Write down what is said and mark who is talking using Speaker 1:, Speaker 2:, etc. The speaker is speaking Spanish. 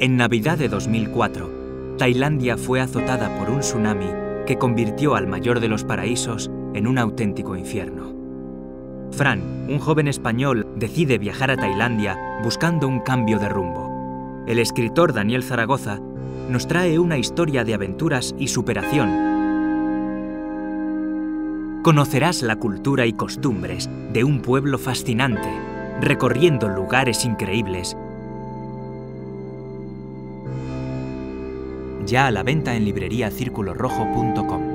Speaker 1: En Navidad de 2004, Tailandia fue azotada por un tsunami que convirtió al mayor de los paraísos en un auténtico infierno. Fran, un joven español, decide viajar a Tailandia buscando un cambio de rumbo. El escritor Daniel Zaragoza nos trae una historia de aventuras y superación. Conocerás la cultura y costumbres de un pueblo fascinante, recorriendo lugares increíbles ya a la venta en libreriacirculorrojo.com.